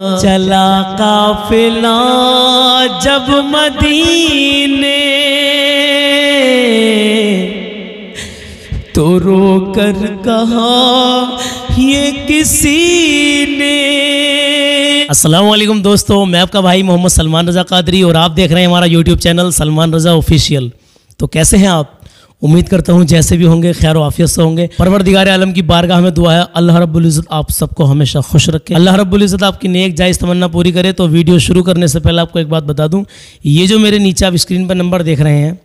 चला काफिला जब मदीने। तो रो कर कहा, ये किसी ने? वालेकुम दोस्तों, मैं आपका भाई मोहम्मद सलमान रज़ा कादरी और आप देख रहे हैं हमारा YouTube channel Salman Raza official. तो कैसे हैं आप? उम्मीद करता हूँ जैसे भी होंगे, खैर वाफियत से होंगे। परवरदिगार आलम की बारगाह में दुआ है, अल्लाह रब्बुल इज़्ज़त आप सबको हमेशा खुश रखे। अल्लाह रब्बुल इज़्ज़त आपकी नेक जायज़ तमन्ना पूरी करे तो वीडियो शुरू करने से पहले आपको एक बात बता दूँ, ये जो मेरे नीचे आप स्क्रीन पर नंबर देख रहे हैं,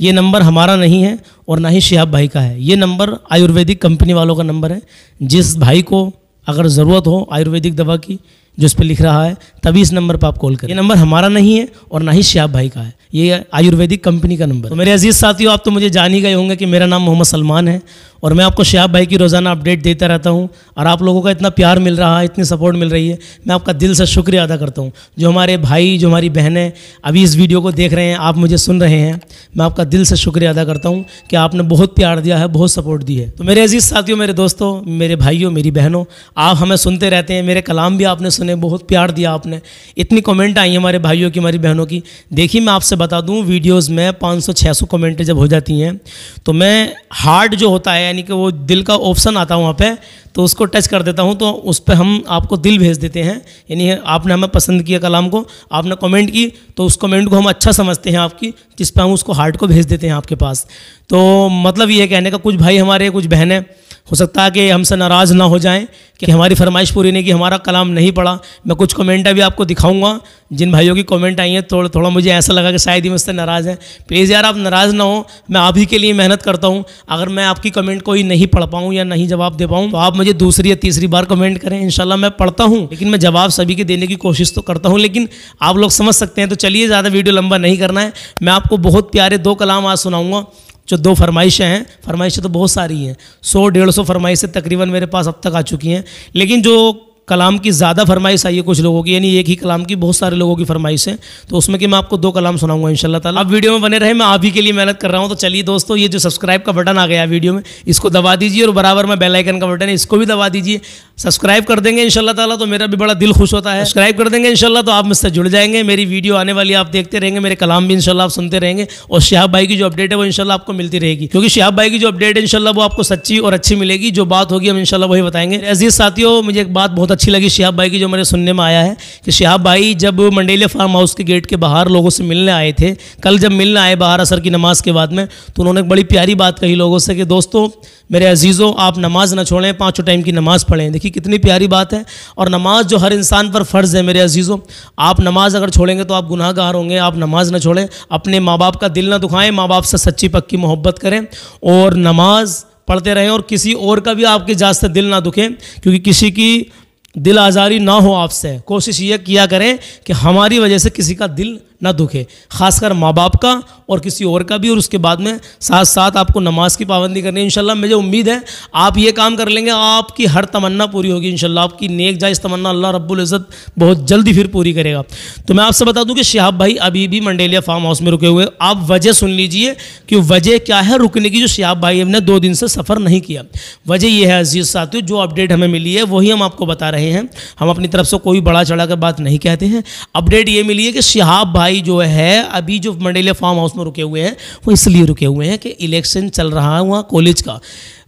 ये नंबर हमारा नहीं है और ना ही शिहाब भाई का है। ये नंबर आयुर्वेदिक कंपनी वालों का नंबर है। जिस भाई को अगर ज़रूरत हो आयुर्वेदिक दवा की जो इस पर लिख रहा है तभी इस नंबर पर आप कॉल करें। ये नंबर हमारा नहीं है और ना ही श्याप भाई का है। ये आयुर्वेदिक कंपनी का नंबर तो मेरे अज़ीज़ साथियों आप तो मुझे जान ही गए होंगे कि मेरा नाम मोहम्मद सलमान है। और मैं आपको शिहाब भाई की रोज़ाना अपडेट देता रहता हूँ और आप लोगों का इतना प्यार मिल रहा है, इतनी सपोर्ट मिल रही है, मैं आपका दिल से शुक्रिया अदा करता हूँ। जो हमारे भाई, जो हमारी बहनें अभी इस वीडियो को देख रहे हैं, आप मुझे सुन रहे हैं, मैं आपका दिल से शुक्रिया अदा करता हूँ कि आपने बहुत प्यार दिया है, बहुत सपोर्ट दी है। तो मेरे अज़ीज़ साथियों, मेरे दोस्तों, मेरे भाइयों, मेरी बहनों, आप हमें सुनते रहते हैं, मेरे कलाम भी आपने सुने, बहुत प्यार दिया आपने। इतनी कमेंट आई हमारे भाइयों की, हमारी बहनों की। देखिए, मैं आपसे बता दूँ वीडियोज़ में 500-600 कमेंटें जब हो जाती हैं तो मैं हार्ड जो होता है यानी कि वो दिल का ऑप्शन आता है वहाँ पे तो उसको टच कर देता हूँ तो उस पर हम आपको दिल भेज देते हैं। यानी आपने हमें पसंद किया कलाम को, आपने कमेंट की तो उस कमेंट को हम अच्छा समझते हैं आपकी, जिस पर हम उसको हार्ट को भेज देते हैं आपके पास। तो मतलब ये कहने का कुछ भाई हमारे, कुछ बहनें हो सकता है कि हमसे नाराज़ ना हो जाएँ कि हमारी फरमाइश पूरी नहीं की, हमारा कलाम नहीं पड़ा मैं कुछ कमेंट अभी आपको दिखाऊँगा। जिन भाइयों की कमेंट आई हैं, थोड़ा थोड़ा मुझे ऐसा लगा कि शायद ही मुझसे नाराज़ हैं। प्लीज़ यार, आप नाराज़ ना हो। मैं आप ही के लिए मेहनत करता हूँ। अगर मैं आपकी कमेंट कोई नहीं पढ़ पाऊँ या नहीं जवाब दे पाऊँ तो आप मुझे दूसरी या तीसरी बार कमेंट करें। इन मैं पढ़ता हूँ, लेकिन मैं जवाब सभी के देने की कोशिश तो करता हूँ। लेकिन आप लोग समझ सकते हैं तो चलिए ज़्यादा वीडियो लंबा नहीं करना है। मैं आपको बहुत प्यारे दो कलाम आज सुनाऊँगा। जो दो फरमाइशें हैं, फरमाइशें तो बहुत सारी हैं, सौ डेढ़ सौ फरमाइशें तकरीबन मेरे पास अब तक आ चुकी हैं। लेकिन जो कलाम की ज़्यादा फरमाइश आई है कुछ लोगों की, यानी एक ही कलाम की बहुत सारे लोगों की फरमाइश है। तो उसमें कि मैं आपको दो कलाम सुनाऊँगा इंशाल्लाह ताला। अब वीडियो में बने रहे, मैं आप ही के लिए मेहनत कर रहा हूँ। तो चलिए दोस्तों, ये जो सब्सक्राइब का बटन आ गया वीडियो में, इसको दबा दीजिए और बराबर में बेलाइकन का बटन है, इसको भी दबा दीजिए। सब्सक्राइब कर देंगे इनशाला ताला तो मेरा भी बड़ा दिल खुश होता है। सब्सक्राइब कर देंगे इनशाला तो आप मुझसे जुड़ जाएँगे। मेरी वीडियो आने वाली आप देखते रहेंगे, मेरे कलाम भी इनशाला आप सुनते रहेंगे। और शहाब भाई की जो अपडेट है, वो इनशाला आपको मिलती रहेगी। क्योंकि शहाब भाई की जो अपडेट है इनशाला वो आपको सच्ची और अच्छी मिलेगी। जो बात होगी, हम इनशाला वही बताएँगे। अज़ीज़ साथियों, मुझे एक बात बहुत अच्छी लगी शहाब भाई की जो मेरे सुनने में आया है कि शहाब भाई जब मंडेले फार्म हाउस के गेट के बाहर लोगों से मिलने आए थे, कल जब मिलने आए बाहर असर की नमाज़ के बाद में तो उन्होंने एक बड़ी प्यारी बात कही लोगों से कि दोस्तों, मेरे अजीज़ों, आप नमाज़ ना छोड़ें, पाँचों टाइम की नमाज़ पढ़ें। देखिए कितनी प्यारी बात है। और नमाज़ जो हर इंसान पर फ़र्ज़ है मेरे अजीज़ों, आप नमाज़ अगर छोड़ेंगे तो आप गुनाहगार होंगे, आप नमाज़ ना छोड़ें, अपने माँ बाप का दिल ना दुखाएँ माँ बाप से सच्ची पक्की मोहब्बत करें और नमाज़ पढ़ते रहें और किसी और का भी आपके जात से दिल ना दुखें, क्योंकि किसी की दिल आज़ारी ना हो आपसे, कोशिश ये किया करें कि हमारी वजह से किसी का दिल ना दुखे, खासकर माँ बाप का और किसी और का भी, और उसके बाद में साथ साथ आपको नमाज़ की पाबंदी करनी है। इंशाल्लाह, मुझे उम्मीद है आप ये काम कर लेंगे, आपकी हर तमन्ना पूरी होगी इंशाल्लाह। आपकी नेक जायज़ तमन्ना अल्लाह रब्बुल इज़्ज़त बहुत जल्दी फिर पूरी करेगा। तो मैं आपसे बता दूँ कि शहाब भाई अभी भी मंडेलिया फार्म हाउस में रुके हुए आप वजह सुन लीजिए कि वजह क्या है, रुकने की जो शहाब भाई ने दो दिन से सफ़र नहीं किया। वजह यह है अज़ीज़ साथियों, जो अपडेट हमें मिली है, वही हम आपको बता रहे हैं। हम अपनी तरफ़ से कोई बड़ा चढ़ा कर बात नहीं कहते हैं। अपडेट ये मिली है कि शहाब भाई जो है, अभी जो मंडेलिया फार्म हाउस में रुके हुए हैं, वो इसलिए रुके हुए हैं कि इलेक्शन चल रहा है वहाँ कॉलेज का।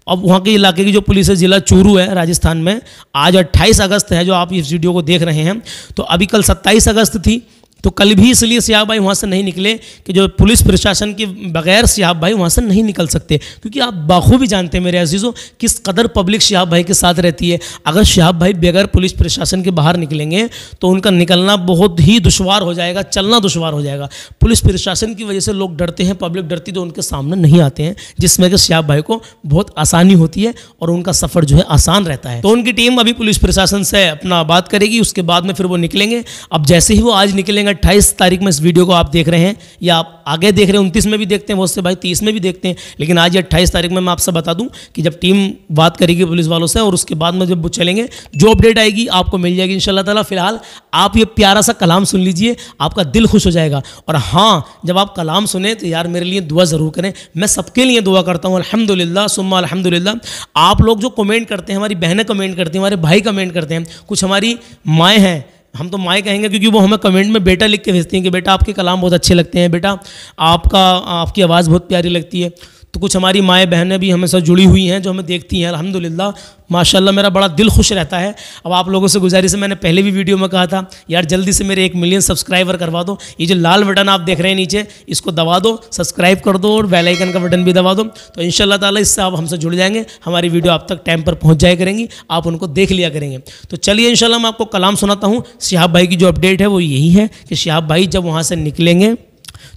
अब वहाँ के इलाके की जो पुलिस है, ज़िला चूरू है राजस्थान में, आज 28 अगस्त है जो आप इस वीडियो को देख रहे हैं। तो अभी कल 27 अगस्त थी तो कल भी इसलिए सियाब भाई वहाँ से नहीं निकले कि जो पुलिस प्रशासन के बगैर सियाब भाई वहाँ से नहीं निकल सकते। क्योंकि आप बाखूबी जानते हैं मेरे अजीज़ों, किस कदर पब्लिक सियाब भाई के साथ रहती है। अगर सियाब भाई बगैर पुलिस प्रशासन के बाहर निकलेंगे तो उनका निकलना बहुत ही दुशवार हो जाएगा, चलना दुशवार हो जाएगा। पुलिस प्रशासन की वजह से लोग डरते हैं, पब्लिक डरती तो उनके सामने नहीं आते हैं, जिसमें कि सियाब भाई को बहुत आसानी होती है और उनका सफ़र जो है आसान रहता है। तो उनकी टीम अभी पुलिस प्रशासन से अपना बात करेगी, उसके बाद में फिर वो निकलेंगे। अब जैसे ही वो आज निकलेंगे अट्ठाईस तारीख में इस वीडियो को आप देख रहे हैं, या आप आगे देख रहे हैं, उनतीस में भी देखते हैं बहुत से भाई तीस में भी देखते हैं, लेकिन आज अट्ठाईस तारीख में मैं आपसे बता दूँ कि जब टीम बात करेगी पुलिस वालों से और उसके बाद में जब चलेंगे, जो अपडेट आएगी आपको मिल जाएगी इन ताला। फ़िलहाल आप ये प्यारा सा कलाम सुन लीजिए, आपका दिल खुश हो जाएगा। और हाँ जब आप कलाम सुने तो यार मेरे लिए दुआ ज़रूर करें, मैं सबके लिए दुआ करता हूँ अलहमदिल्ला सुम्मा अलहमदिल्ला आप लोग जो कमेंट करते हैं, हमारी बहनें कमेंट करती हैं, हमारे भाई कमेंट करते हैं, कुछ हमारी माएँ हैं हम तो माए कहेंगे क्योंकि वो हमें कमेंट में बेटा लिख के भेजती हैं कि बेटा आपके कलाम बहुत अच्छे लगते हैं, बेटा आपका, आपकी आवाज़ बहुत प्यारी लगती है। तो कुछ हमारी माएँ बहनें भी हमें साथ जुड़ी हुई हैं जो हमें देखती हैं, अल्हम्दुलिल्लाह। माशाल्लाह, मेरा बड़ा दिल खुश रहता है। अब आप लोगों से गुजारिश है, मैंने पहले भी वीडियो में कहा था, यार जल्दी से मेरे एक मिलियन सब्सक्राइबर करवा दो। ये जो लाल बटन आप देख रहे हैं नीचे, इसको दबा दो, सब्सक्राइब कर दो और बेलाइकन का बटन भी दबा दो। तो इन ताला इससे आप हमसे जुड़ जाएँगे, हमारी वीडियो आप तक टाइम पर पहुँच जाया करेंगी, आप उनको देख लिया करेंगे। तो चलिए इन मैं आपको कलाम सुनाता हूँ। शिहाब भाई की जो अपडेट है वो यही है कि शिहाब भाई जब वहाँ से निकलेंगे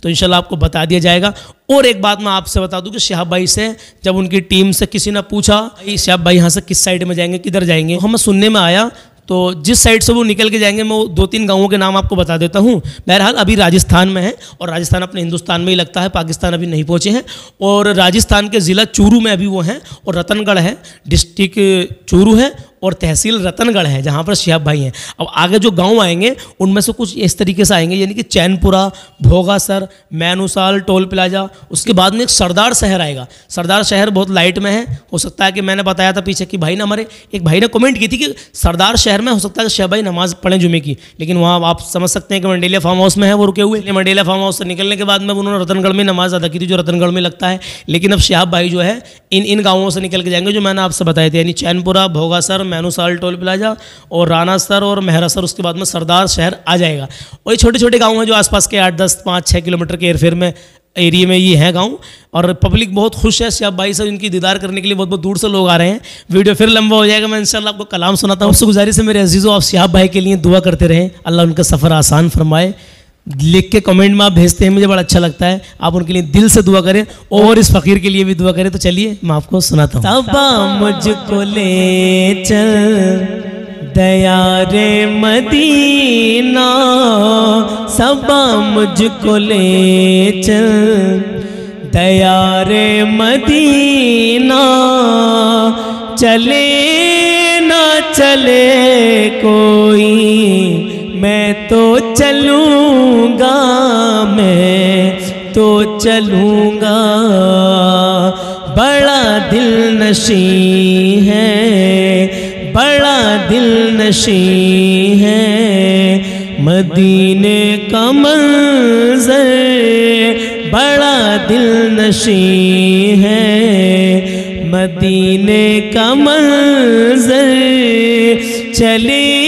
तो इंशाल्लाह आपको बता दिया जाएगा। और एक बात मैं आपसे बता दूँ कि शहाब भाई से जब उनकी टीम से किसी ने पूछा, भाई शहाब भाई यहाँ से किस साइड में जाएँगे, किधर जाएँगे तो हमें सुनने में आया। तो जिस साइड से वो निकल के जाएँगे, मैं दो तीन गाँवों के नाम आपको बता देता हूँ। बहरहाल अभी राजस्थान में है और राजस्थान अपने हिंदुस्तान में ही लगता है, पाकिस्तान अभी नहीं पहुँचे हैं। और राजस्थान के ज़िला चूरू में अभी वो हैं और रतनगढ़ है, डिस्ट्रिक्ट चूरू है। और तहसील रतनगढ़ है, जहाँ पर शिहाब भाई हैं। अब आगे जो गाँव आएँगे, उनमें से कुछ इस तरीके से आएँगे, यानी कि चैनपुरा, भोगासर, मैनुसाल, टोल प्लाजा, उसके बाद में एक सरदार शहर आएगा। सरदार शहर बहुत लाइट में है। हो सकता है कि मैंने बताया था पीछे कि भाई ना हमारे एक भाई ने कमेंट की थी कि सरदार शहर में, हो सकता है कि शिहाब भाई नमाज़ पढ़ें जुमे की। लेकिन वहाँ आप समझ सकते हैं कि मंडेलिया फार्म हाउस में है, वो रुके हुए। मंडेलिया फार्म हाउस से निकलने के बाद में उन्होंने रतनगढ़ में नमाज़ अदा की थी, जो रतनगढ़ में लगता है। लेकिन अब शिहाब भाई जो है, इन इन गाँवों से निकल के जाएँगे, जो मैंने आपसे बताए थे। यानी चैनपुरा, भोगासर मैनुसाल टोल प्लाजा और राना सर और मेहरा सर, उसके बाद में सरदार शहर आ जाएगा। और ये छोटे छोटे गाँव हैं जो आसपास के आठ, दस, पाँच छः किलोमीटर के एयरफेयर में, एरिए में ये है गाँव। और पब्लिक बहुत खुश है सियाब भाई साहब इनकी दीदार करने के लिए बहुत बहुत दूर से लोग आ रहे हैं। वीडियो फिर लंबा हो जाएगा, मैं इंशाल्लाह आपको कलाम सुनाता हूँ। उससे गुजारिश है मेरे अजीज़ों, आप सियाब भाई के लिए दुआ करते रहें। अल्लाह उनका सफ़र आसान फरमाए। लिख के कमेंट में आप भेजते हैं, मुझे बड़ा अच्छा लगता है। आप उनके लिए दिल से दुआ करें और इस फकीर के लिए भी दुआ करें। तो चलिए, मैं आपको सुनाता हूँ। मुझको ले चल दया रे मदीना। सबा मुझको ले चल दया रे मदीना। चले ना चले कोई मैं तो चलूँगा, मैं तो चलूँगा। बड़ा दिल नशी है, बड़ा दिल नशी है। मदीने का मंजर, बड़ा दिल नशी है। मदीने का मंजर, चले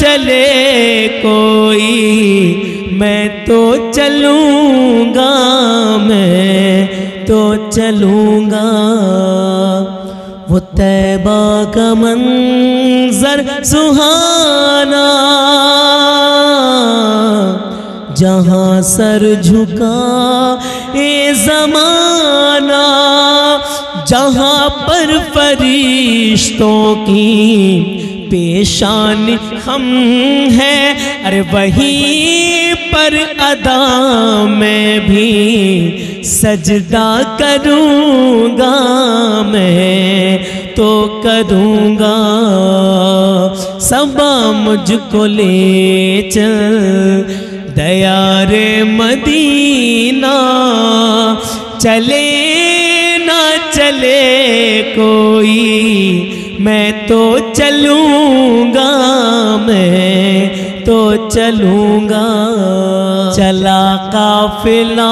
चले कोई, मैं तो चलूँगा, मैं तो चलूँगा। वो तैबा का मंजर सुहाना, जहाँ सर झुका ए जमाना, जहाँ पर फरिश्तों की पेशान हम है अरे वहीं पर अदा में भी सजदा करूँगा, मैं तो करूँगा। सबा मुझको ले चल दया रे मदीना। चले ना चले कोई मैं तो चलूँगा, मैं तो चलूँगा। चला काफिला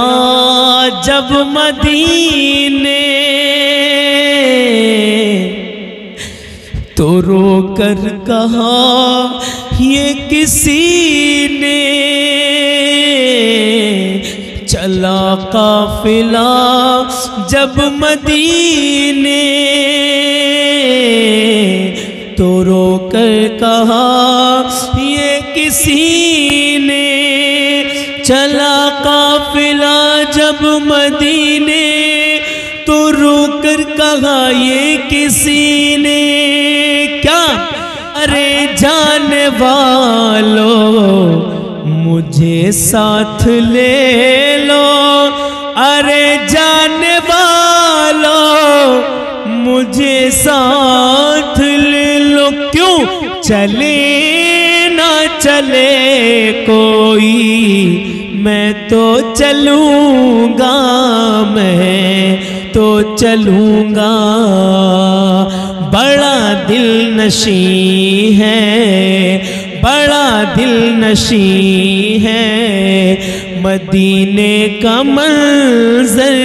जब मदीने तो रो कर कहा ये किसी ने। चला काफिला जब मदीने तो रो कर कहा, ये किसी ने? चला काफिला जब मदीने तो रो कर कहा, ये किसी ने? क्या? अरे जाने वालो, मुझे साथ ले लो। अरे जाने वालो, मुझे साथ चले ना चले कोई, मैं तो चलूँगा, मैं तो चलूँगा। बड़ा दिल नशी है, बड़ा दिल नशी है, मदीने का मंजर।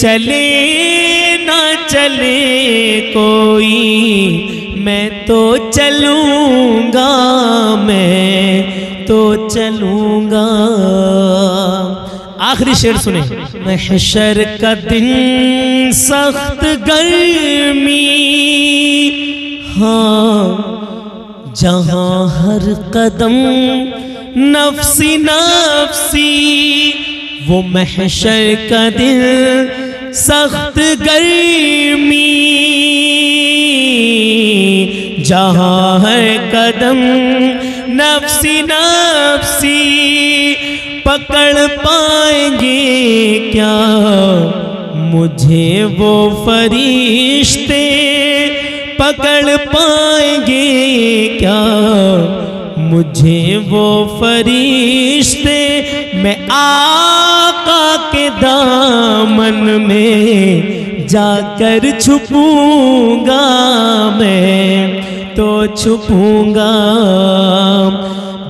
चले ना चले कोई मैं तो चलूँगा, मैं तो चलूँगा। आखिरी शेर सुने। महशर का दिन सख्त गर्मी। हाँ जहाँ हर कदम नफसी नफसी, वो महशर का दिल सख्त गर्मी। जहाँ हर कदम नफसी नफसी पकड़ पाएँगे क्या? मुझे वो फरिश्ते पकड़ पाएँगे क्या? मुझे वो फरिश्ते मैं आका के दामन में जाकर छुपूँगा मैं। तो छुपूँगा।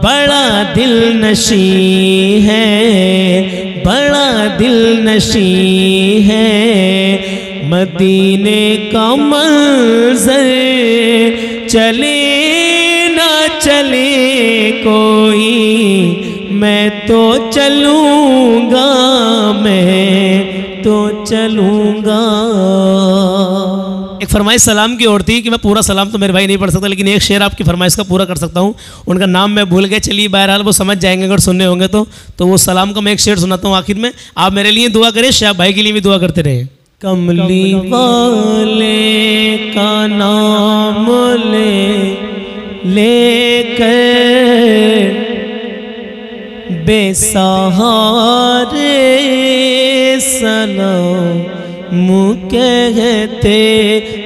बड़ा दिल नशी है, बड़ा दिल नशी है। मदीने का मंजर चले ना चले कोई, मैं तो चलूँगा, मैं तो चलूँगा। एक फरमाइश सलाम की ओर थी कि मैं पूरा सलाम तो मेरे भाई नहीं पढ़ सकता, लेकिन एक शेर आपकी फरमाइश का पूरा कर सकता हूँ। उनका नाम मैं भूल गया। चलिए बहरहाल, वो समझ जाएँगे अगर सुनने होंगे तो। तो वो सलाम का मैं एक शेर सुनाता हूँ आखिर में। आप मेरे लिए दुआ करें शाह भाई के लिए भी दुआ करते रहे। कमली वाले का नाम ले लेकर बेसहारे सलाम कहते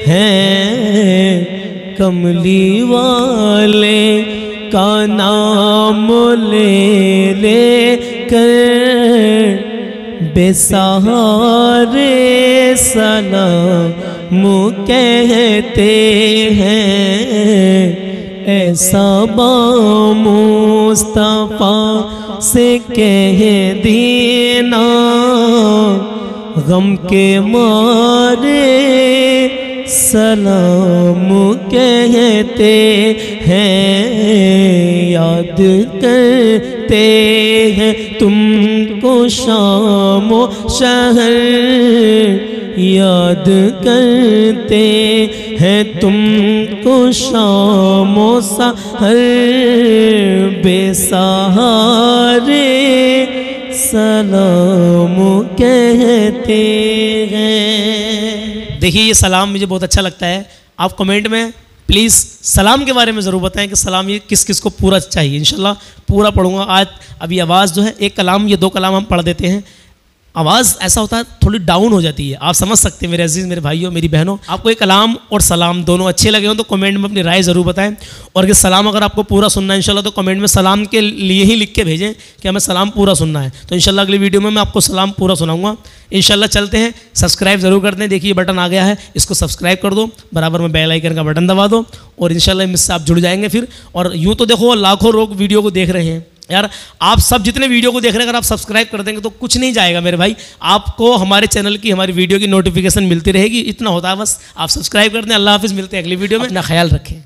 हैं, कमली वाले का नाम ले ले कर। बेसहारे सलाम कहते हैं, ऐसा मुस्तफ़ा से कह देना। गम के मारे, सलाम कहते हैं, याद करते हैं तुमको शाम शहर। याद करते हैं तुमको शाम सहर बेसहारे सलाम कहते हैं। देखिए, ये सलाम मुझे बहुत अच्छा लगता है। आप कमेंट में प्लीज़ सलाम के बारे में ज़रूर बताएँ कि सलाम ये किस किस को पूरा चाहिए। इंशाल्लाह पूरा पढ़ूँगा। आज अभी आवाज़ जो है, एक कलाम ये दो कलाम हम पढ़ देते हैं। आवाज़ ऐसा होता है, थोड़ी डाउन हो जाती है। आप समझ सकते हैं, मेरे अज़ीज़, मेरे भाइयों, मेरी बहनों, आपको एक कलाम और सलाम दोनों अच्छे लगे हों तो कमेंट में अपनी राय ज़रूर बताएँ। और कि सलाम अगर आपको पूरा सुनना है, इंशाल्लाह तो कमेंट में सलाम के लिए ही लिख के भेजें कि हमें सलाम पूरा सुनना है। तो इंशाल्लाह, अगली वीडियो में मैं आपको सलाम पूरा सुनाऊँगा। इंशाल्लाह, चलते हैं। सब्सक्राइब ज़रूर करते हैं देखिए बटन आ गया है। इसको सब्सक्राइब कर दो। बराबर में बेल आइकन का बटन दबा दो। और इंशाल्लाह, इससे आप जुड़ जाएँगे फिर। और यूँ तो देखो, लाखों लोग वीडियो को देख रहे हैं। यार, आप सब जितने वीडियो को देख रहे हैं, अगर आप सब्सक्राइब कर देंगे तो कुछ नहीं जाएगा मेरे भाई। आपको हमारे चैनल की, हमारी वीडियो की नोटिफिकेशन मिलती रहेगी। इतना होता है बस। आप सब्सक्राइब कर दें। अल्लाह हाफिज़, मिलते हैं अगली वीडियो में। अपना ख्याल रखें।